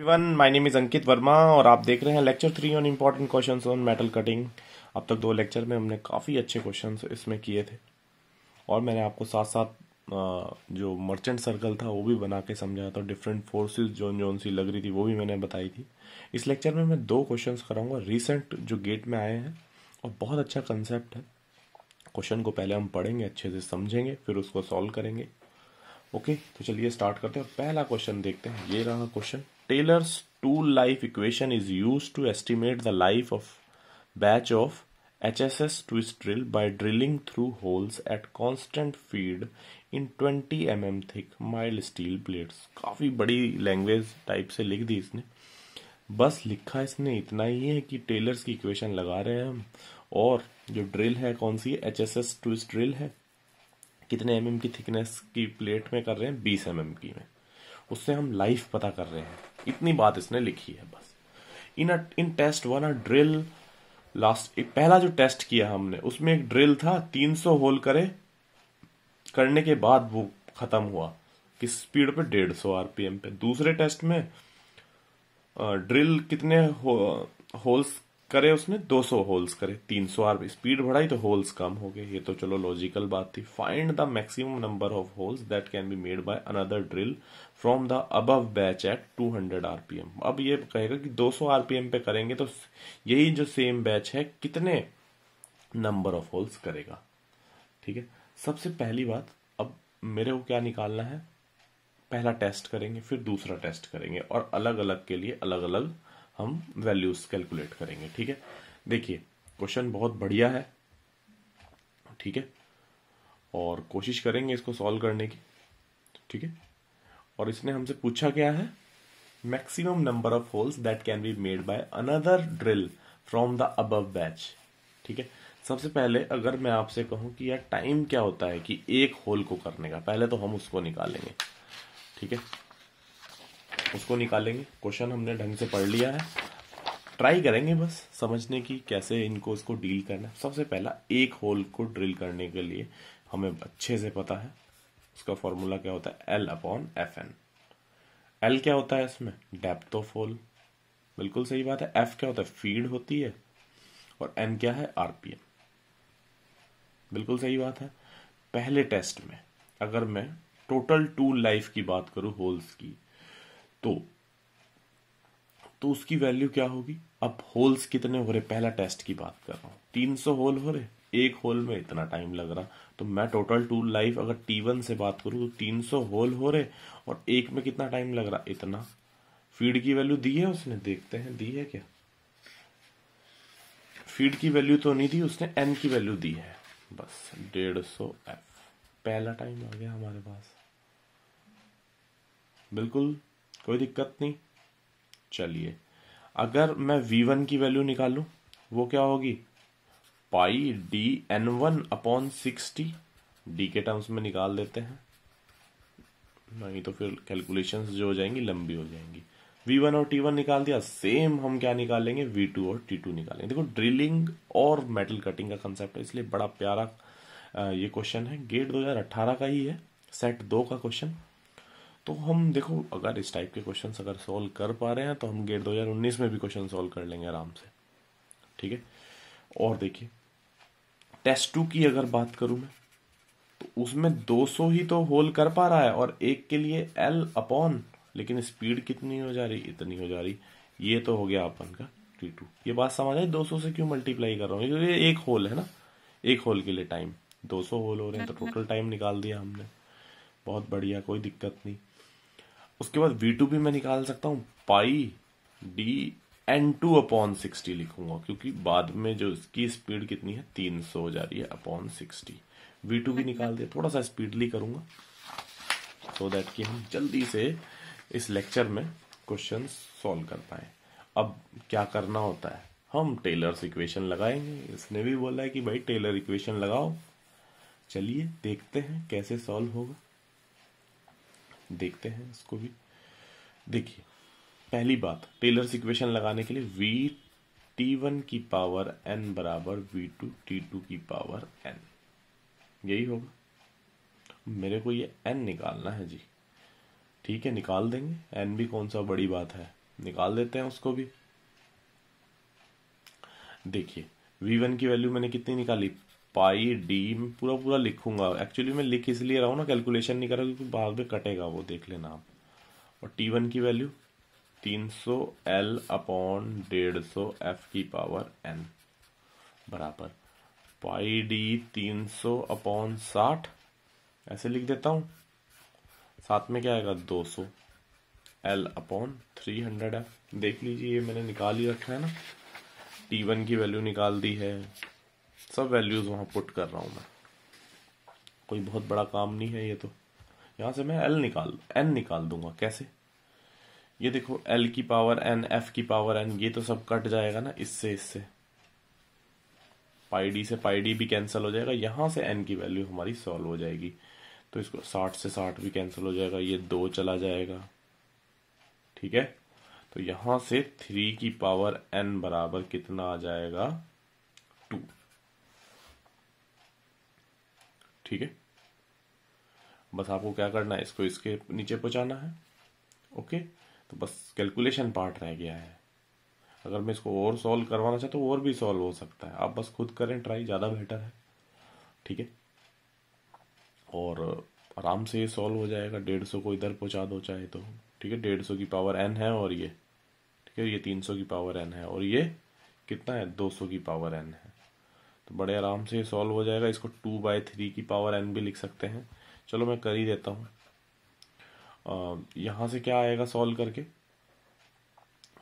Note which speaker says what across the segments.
Speaker 1: Everyone my name is Ankit Verma और आप देख रहे हैं lecture three on important questions on metal cutting अब तक दो लेक्चर में हमने काफ़ी अच्छे क्वेश्चंस इसमें किए थे। और मैंने आपको साथ साथ जो मर्चेंट सर्कल था, वो भी बना के समझाया था। डिफरेंट फोर्सेस जो जोन सी लग रही थी, वो भी मैंने बताई थी। इस लेक्चर में मैं दो क्वेश्चन कराऊँगा। रिसेंट जो गेट में आए हैं, और बहुत अच्छा कंसेप्ट है। क्वेश्चन को पहले हम पढ़ेंगे, अच्छे से समझेंगे, फिर उसको सॉल्व करेंगे। ओके तो चलिए स्टार्ट करते हैं पहला क्वेश्चन देखते हैं। ये रहा question Taylor's tool life equation is use to estimate the life of batch of HSS twist drill by drilling through holes at constant feed in 20 mm thick mild steel plates काफ़ी बड़ी language type से लिख दी इसने। बस लिखा इसने इतना ही है कि टेलर्स की इक्वेशन लगा रहे हैं हम। और जो ड्रिल है, कौन सी? H S S twist drill है। कितने एम mm की थिकनेस की प्लेट में कर रहे हैं? बीस एम mm की में। उससे हम लाइफ पता कर रहे हैं। इतनी बात इसने लिखी है बस। In in test one a drill last एक पहला जो टेस्ट किया हमने उसमें एक ड्रिल था 300 होल करे करने के बाद वो खत्म हुआ। किस स्पीड पे? 150 आरपीएम पे। दूसरे टेस्ट में ड्रिल कितने हो, होल्स करे उसने 200 होल्स करे 300 आर स्पीड बढ़ाई तो होल्स कम हो गए। ये तो चलो लॉजिकल बात थी। Find the maximum number of holes that can be made by another drill from the above batch at 200 RPM अब ये कहेगा कि 200 आरपीएम पे करेंगे तो यही जो सेम बैच है, कितने नंबर ऑफ़ होल्स करेगा? ठीक है? सबसे पहली बात, अब मेरे को क्या निकालना है? पहला टेस्ट करेंगे, फिर दूसरा टेस्ट करेंगे और अलग अलग के लिए अलग अलग हम वैल्यूज़ कैलकुलेट करेंगे, ठीक है? देखिए क्वेश्चन बहुत बढ़िया है, ठीक है? और कोशिश करेंगे इसको सॉल्व करने की, ठीक है? और इसने हमसे पूछा क्या है? Maximum number of holes that can be made by another drill from the above batch ठीक है? सबसे पहले अगर मैं आपसे कहूँ कि यार टाइम क्या होता है कि एक होल को करने का, पहले तो हम उसको निकालेंगे, ठीक है? उसको निकालेंगे। क्वेश्चन हमने ढंग से पढ़ लिया है। ट्राई करेंगे बस, समझने की कैसे इनको इसको डील करना है। सबसे पहला, एक होल को ड्रिल करने के लिए हमें अच्छे से पता है। उसका फॉर्मूला क्या होता है? L upon F N L क्या होता है इसमें? डेप्थ ऑफ़ होल बिल्कुल सही बात है। एफ़ क्या होता है? फ़ीड होती है। और एन क्या है? आरपीएम बिल्कुल सही बात है। पहले टेस्ट में, अगर मैं टोटल टू लाइफ की बात करूँ होल्स की तो तो उसकी वैल्यू क्या होगी? अब होल्स कितने हो रहे? पहला टेस्ट की बात कर रहा हूँ। तीन सौ होल हो रहे? एक होल में इतना टाइम लग रहा। तो मैं टोटल टूल लाइफ अगर टी वन से बात करूँ तो तीन सौ होल हो रहे और एक में कितना टाइम लग रहा? इतना। फ़ीड की वैल्यू दी है उसने? देखते हैं, दी है क्या? फ़ीड की वैल्यू तो नहीं दी, उसने एन की वैल्यू दी है। बस, डेढ़ सौ एफ़ पहला टाइम आ गया हमारे पास। बिल्कुल कोई दिक्कत नहीं। चलिए। अगर मैं वी वन की वैल्यू निकालू, वो क्या होगी? Pi D N one upon sixty D के टर्म्स में निकाल देते हैं। नहीं तो फिर कैलकुलेशंस जो हो जाएँगी, लंबी हो जाएँगी। V1 और T1 निकाल दिया सेम हम क्या निकालेंगे? V2 और T2 निकालेंगे। देखो ड्रिलिंग और मेटल कटिंग का कंसेप्ट है, इसलिए बड़ा प्यारा ये क्वेश्चन है। गेट 2018 का ही है सेट दो का क्वेश्चन तो हम देखो अगर इस टाइप के क्वेश्चन अगर सॉल्व कर पा रहे हैं तो हम गेट 2019 में भी क्वेश्चन सॉल्व कर लेंगे आराम से। ठीक है? और देखिए टेस्ट टू की अगर बात करूँ मैं तो उसमें 200 ही तो होल कर पा रहा है और एक के लिए एल अपॉन लेकिन स्पीड कितनी हो जा रही? इतनी हो जा रही। ये तो हो गया अपन का टी टू ये बात समझ आई? 200 से क्यों मल्टीप्लाई कर रहा हूँ? क्योंकि एक होल है ना। एक होल के लिए टाइम 200 होल हो रहे हैं तो टोटल टाइम निकाल दिया हमने। बहुत बढ़िया कोई दिक्कत नहीं। उसके बाद वी टू भी मैं निकाल सकता हूँ। Pi D N two upon sixty लिखूँगा, क्योंकि बाद में जो इसकी स्पीड कितनी है? तीन सौ हो जा रही है अपॉन सिक्सटी वी टू भी निकाल दिया। थोड़ा सा स्पीडली करूँगा सो so दैट कि हम जल्दी से इस लेक्चर में क्वेश्चन सॉल्व कर पाए। अब क्या करना होता है? हम टेलर इक्वेशन लगाएँगे। इसने भी बोला है कि भाई टेलर इक्वेशन लगाओ। चलिए देखते हैं कैसे सॉल्व होगा। देखते हैं इसको भी। देखिए, पहली बात टेलर इक्वेशन लगाने के लिए वी टी वन की पावर एन बराबर वी टू टी टू की पावर एन यही होगा। मेरे को ये एन निकालना है जी। ठीक है, निकाल देंगे। एन भी कौन सा बड़ी बात है? निकाल देते हैं उसको भी। देखिए वी वन की वैल्यू मैंने कितनी निकाली? पाई, डी, में पूरा पूरा लिखूँगा। एक्चुअली मैं लिख इसलिए रहा हूँ ना कैलकुलेशन नहीं कर रहा, क्योंकि बाद में कटेगा वो, देख लेना आप। और टी वन की वैल्यू तीन सौ एल अपॉन डेढ़ सौ एफ़ की पावर एन बराबर। पाई, डी, तीन सौ अपॉन साठ। ऐसे लिख देता हूँ। साथ में क्या आएगा? दो सौ L upon three hundred F देख लीजिए, ये मैंने निकाल ही रखा है ना। टी वन की वैल्यू निकाल दी है। सब वैल्यूज़ वहाँ पुट कर रहा हूँ मैं। कोई बहुत बड़ा काम नहीं है ये तो। यहाँ से मैं एल निकाल एन निकाल दूँगा। कैसे? ये देखो एल की पावर एन एफ़ की पावर एन ये तो सब कट जाएगा ना इससे इससे। पाई डी से पाई डी भी कैंसिल हो जाएगा। यहाँ से एन की वैल्यू हमारी सॉल्व हो जाएगी। तो इसको साठ से साठ भी कैंसिल हो जाएगा। ये दो चला जाएगा। ठीक है? तो यहाँ से थ्री की पावर एन बराबर कितना आ जाएगा टू ठीक है? बस आपको क्या करना है, इसको इसके नीचे पहुंचाना है, ओके? तो बस कैलकुलेशन पार्ट रह गया है। अगर मैं इसको और सॉल्व करवाना चाहता हूँ और भी सॉल्व हो सकता है। आप बस खुद करें ट्राई ज़्यादा बेटर है। ठीक है? और आराम से ये सॉल्व हो जाएगा। डेढ़ सौ को इधर पहुँचा दो चाहे तो। ठीक है? डेढ़ सौ की पावर एन है और ये। ठीक है? ये तीन सौ की पावर एन है और ये कितना है? दो सौ की पावर एन है। तो बड़े आराम से सॉल्व हो जाएगा। इसको टू बाई थ्री की पावर एन भी लिख सकते हैं। चलो मैं कर ही देता हूँ। यहाँ से क्या आएगा सॉल्व करके?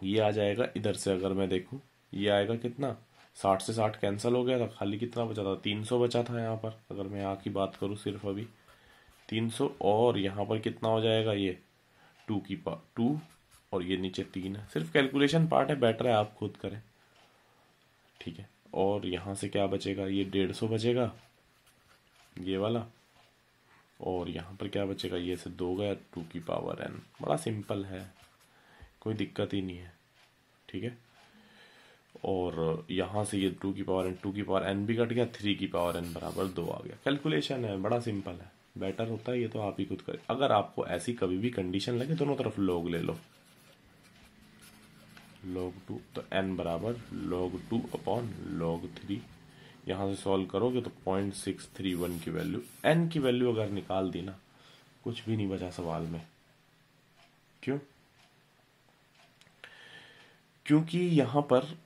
Speaker 1: ये आ जाएगा इधर से अगर मैं देखूँ। ये आएगा कितना? साठ से साठ कैंसिल हो गया था। खाली कितना बचा था? तीन सौ बचा था यहाँ पर। अगर मैं यहाँ की बात करूँ सिर्फ़ अभी। तीन सौ और यहाँ पर कितना हो जाएगा ये? टू की पा टू और ये नीचे तीन है। सिर्फ़ कैलकुलेशन पार्ट है। बेटर है आप खुद करें। ठीक है। और यहाँ से क्या बचेगा? ये डेढ़ सौ बचेगा, ये वाला। और यहाँ पर क्या बचेगा? ये से दो गया, टू की पावर एन बड़ा सिंपल है, कोई दिक्कत ही नहीं है, ठीक है? और यहाँ से ये टू की पावर एन टू की पावर एन भी कट गया, थ्री की पावर एन बराबर दो आ गया। कैलकुलेशन है, बड़ा सिंपल है। बेटर होता है, ये तो आप ही खुद करें अगर आपको ऐसी कभी भी कंडीशन लगे, दोनों तरफ़ लोग ले लो। लॉग टू तो एन बराबर log two upon log three यहाँ से सॉल्व करोगे तो पॉइंट सिक्स थ्री वन की वैल्यू एन की वैल्यू अगर निकाल दी ना, कुछ भी नहीं बचा सवाल में। क्यों? क्योंकि यहाँ पर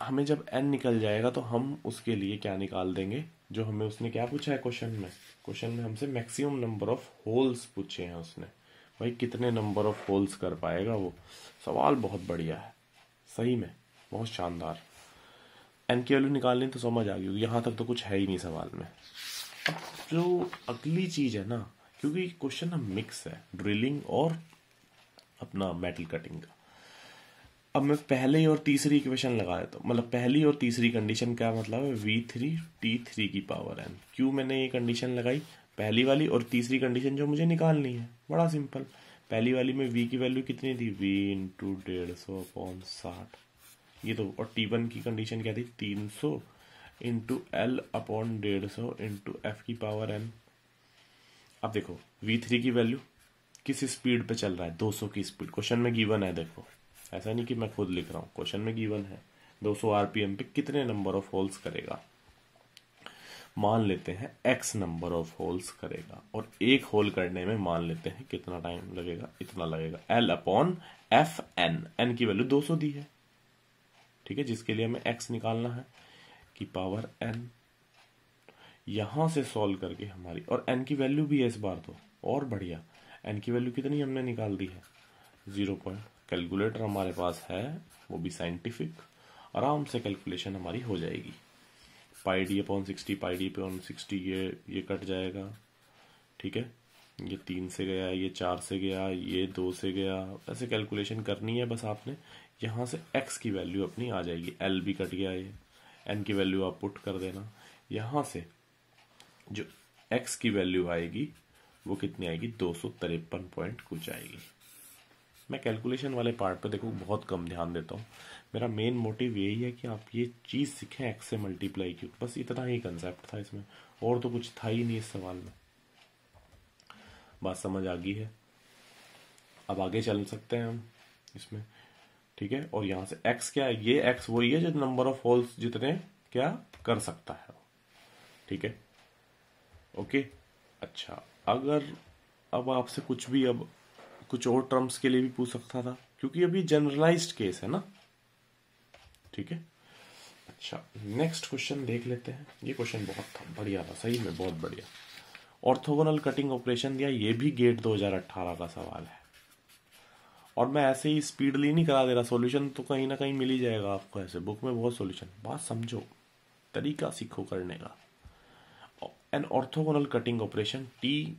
Speaker 1: हमें जब एन निकल जाएगा तो हम उसके लिए क्या निकाल देंगे? जो हमें उसने क्या पूछा है क्वेश्चन में? क्वेश्चन में हमसे मैक्सिमम नंबर ऑफ़ होल्स पूछे हैं उसने। भाई, कितने नंबर ऑफ़ होल्स कर पाएगा वो? सवाल बहुत बढ़िया है। सही में, बहुत शानदार। एन की वैल्यू निकालनी तो समझ आ गई यहाँ तक तो कुछ है ही नहीं सवाल में। अब जो अगली चीज़ है ना, क्योंकि क्वेश्चन ना मिक्स है ड्रिलिंग और अपना मेटल कटिंग का। अब मैं पहले और तीसरी इक्वेशन लगा देता हूँ। मतलब पहली और तीसरी कंडीशन क्या मतलब है वी थ्री टी थ्री की पावर एन क्यों मैंने ये कंडीशन लगाई? पहली वाली और तीसरी कंडीशन जो मुझे निकालनी है। बड़ा सिंपल पहली वाली में वी की वैल्यू कितनी थी? वी इंटू डेढ़ सौ अपॉन साठ। ये तो और टी वन की कंडीशन क्या थी? तीन सौ इंटू एल अपॉन डेढ़ सौ इंटू एफ़ की पावर एन अब देखो वी थ्री की वैल्यू किस स्पीड पे चल रहा है? 200 की स्पीड क्वेश्चन में गिवन है, देखो। ऐसा नहीं कि मैं खुद लिख रहा हूँ। क्वेश्चन में गिवन है। 200 आरपीएम पे कितने नंबर ऑफ़ होल्स करेगा? मान लेते हैं एक्स नंबर ऑफ़ होल्स करेगा और एक होल करने में मान लेते हैं कितना टाइम लगेगा, इतना लगेगा। L upon F N N की वैल्यू 200 दी है। ठीक है, जिसके लिए हमें एक्स निकालना है कि पावर एन यहाँ से सॉल्व करके हमारी, और एन की वैल्यू भी है इस बार तो और बढ़िया। एन की वैल्यू कितनी हमने निकाल दी है? ज़ीरो पॉइंट कैलकुलेटर हमारे पास है, वो भी साइंटिफिक आराम से कैलकुलेशन हमारी हो जाएगी। Pi D upon sixty, pi D upon sixty, ये ये कट जाएगा। ठीक है? ये तीन से गया, ये चार से गया, ये दो से गया। ऐसे कैलकुलेशन करनी है बस आपने। यहाँ से एक्स की वैल्यू अपनी आ जाएगी। एल भी कट गया, ये एन की वैल्यू आप पुट कर देना। यहाँ से जो एक्स की वैल्यू आएगी, वो कितनी आएगी? दो सौ तिरपन पॉइंट कुछ आएगी। मैं कैलकुलेशन वाले पार्ट पे देखो, बहुत कम ध्यान देता हूँ। मेरा मेन मोटिव यही है कि आप ये चीज़ सीखें एक्स से मल्टीप्लाई क्यों बस इतना ही कंसेप्ट था इसमें। और तो कुछ था ही नहीं इस सवाल में। बात समझ आ गई है। अब आगे चल सकते हैं हम इसमें। ठीक है? और यहाँ से एक्स क्या है? ये एक्स वही है जो नंबर ऑफ़ होल्स जितने क्या कर सकता है। ठीक है? ओके अच्छा अगर अब आपसे कुछ भी, अब कुछ और टर्म्स के लिए भी पूछ सकता था। क्योंकि अभी जनरलाइज्ड केस है ना? ठीक है? अच्छा नेक्स्ट क्वेश्चन देख लेते हैं। ये क्वेश्चन बहुत था बढ़िया था, सही में बहुत बढ़िया। ऑर्थोगोनल कटिंग ऑपरेशन दिया, ये भी गेट 2018 का सवाल है। और मैं ऐसे ही स्पीडली नहीं करा दे रहा सॉल्यूशन तो कहीं ना कहीं मिल ही जाएगा आपको ऐसे। बुक में बहुत सॉल्यूशन बात समझो, तरीका सीखो करने का। An orthogonal cutting operation T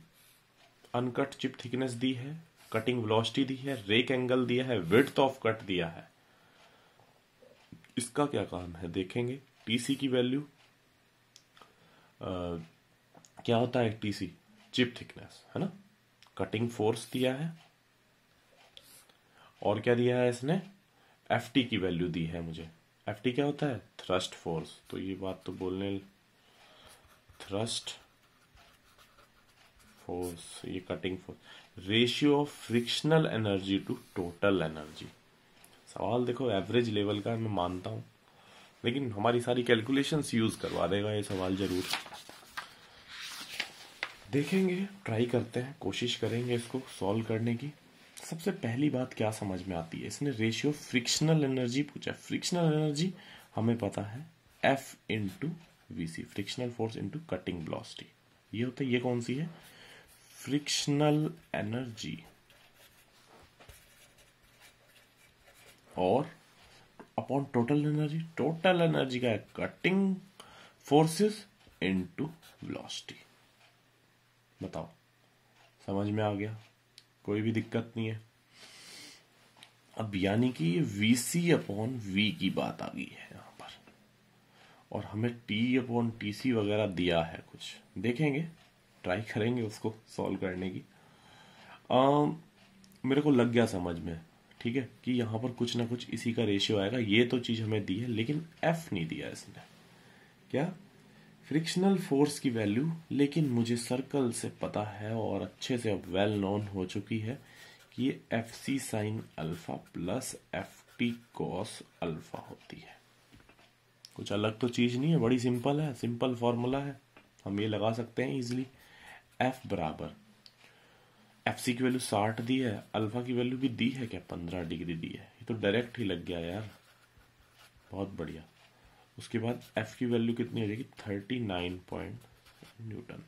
Speaker 1: uncut chip thickness दी है कटिंग वेलोसिटी दी है रेक एंगल दिया है विड्थ ऑफ़ कट दिया है। इसका क्या काम है? देखेंगे। टीसी की वैल्यू क्या होता है टीसी चिप थिकनेस है ना? कटिंग फोर्स दिया है। और क्या दिया है इसने? एफ़ टी की वैल्यू दी है मुझे। एफ़ टी क्या होता है? थ्रस्ट फोर्स तो ये बात तो बोलने थ्रस्ट फोर्स ये cutting force ratio of frictional energy to total energy सवाल देखो एवरेज लेवल का मैं मानता हूँ, लेकिन हमारी सारी कैलकुलेशंस यूज़ करवा देगा ये सवाल ज़रूर। देखेंगे ट्राई करते हैं, कोशिश करेंगे इसको सॉल्व करने की। सबसे पहली बात क्या समझ में आती है? इसने रेशियो फ्रिक्शनल एनर्जी पूछा। फ्रिक्शनल एनर्जी हमें पता है F into V C frictional force into cutting velocity ये होता है, ये कौन सी है? फ्रिक्शनल एनर्जी और upon total energy total energy का कटिंग फोर्सेस इनटू वेलोसिटी बताओ समझ में आ गया? कोई भी दिक्कत नहीं है। अब यानी कि ये वी सी अपॉन वी की बात आ गई है यहाँ पर। और हमें टी अपॉन टीसी वगैरह दिया है कुछ। देखेंगे ट्राई करेंगे उसको सॉल्व करने की। आ, मेरे को लग गया समझ में। ठीक है, कि यहाँ पर कुछ ना कुछ इसी का रेशियो आएगा। ये तो चीज़ हमें दी है, लेकिन एफ़ नहीं दिया इसने। क्या? फ्रिक्शनल फोर्स की वैल्यू लेकिन मुझे सर्कल से पता है और अच्छे से अब वेल नोन हो चुकी है कि ये F C sine alpha plus F T cos alpha होती है। कुछ अलग तो चीज़ नहीं है, बड़ी सिंपल है सिंपल फॉर्मूला है। हम ये लगा सकते हैं इजिली एफ़ बराबर। एफ़ सी की वैल्यू साठ दी है अल्फ़ा की वैल्यू भी दी है क्या? पंद्रह डिग्री दी है। ये तो डायरेक्ट ही लग गया यार। बहुत बढ़िया। उसके बाद एफ़ की वैल्यू कितनी हो जाएगी? Thirty nine point newton.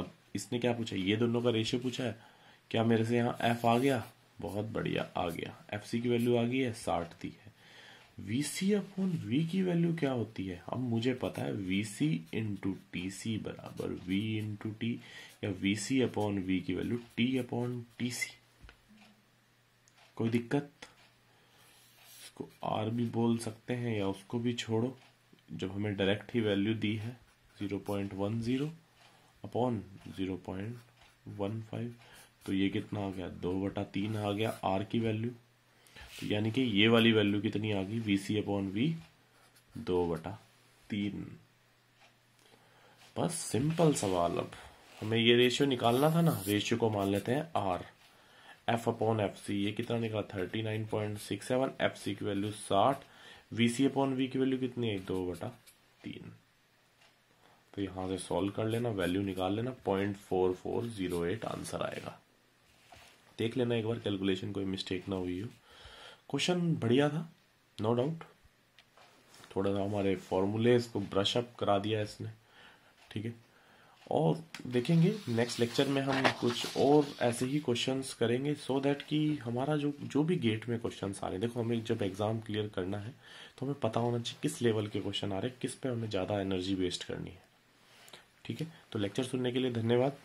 Speaker 1: अब इसने क्या पूछा? ये दोनों का रेशियो पूछा है। क्या मेरे से यहाँ एफ़ आ गया? बहुत बढ़िया, आ गया। एफ़ सी की वैल्यू आ गई है, साठ दी है। वी सी अपॉन वी की वैल्यू क्या होती है? अब मुझे पता है V C into T C बराबर वी इंटू टी या वी सी अपॉन वी की value T upon T C कोई दिक्कत? इसको आर भी बोल सकते हैं या उसको भी छोड़ो। जब हमें डायरेक्ट ही वैल्यू दी है zero point one zero upon zero point one five तो ये कितना आ गया? दो बटा तीन आ गया आर की वैल्यू तो यानी कि ये वाली वैल्यू कितनी आ गई? वी सी अपॉन वी दो बटा तीन। बस सिंपल सवाल अब। हमें ये रेशियो निकालना था ना? रेशियो को मान लेते हैं R F upon F C ये कितना निकला? Thirty nine point six seven. F C की वैल्यू साठ। वी सी अपॉन वी की वैल्यू कितनी है दो बटा तीन। तो यहाँ से सॉल्व कर लेना वैल्यू निकाल लेना। Point four four zero eight answer आएगा। देख लेना एक बार कैलकुलेशन कोई मिस्टेक ना हुई हो। क्वेश्चन बढ़िया था नो डाउट थोड़ा सा हमारे फॉर्मूलेज को ब्रश अप करा दिया इसने, ठीक है? और देखेंगे नेक्स्ट लेक्चर में हम कुछ और ऐसे ही क्वेश्चंस करेंगे सो so दैट कि हमारा जो जो भी गेट में क्वेश्चंस आ रहे हैं, देखो हमें जब एग्ज़ाम क्लियर करना है तो हमें पता होना चाहिए किस लेवल के क्वेश्चन आ रहे हैं, किस पे हमें ज़्यादा एनर्जी वेस्ट करनी है, ठीक है? तो लेक्चर सुनने के लिए धन्यवाद।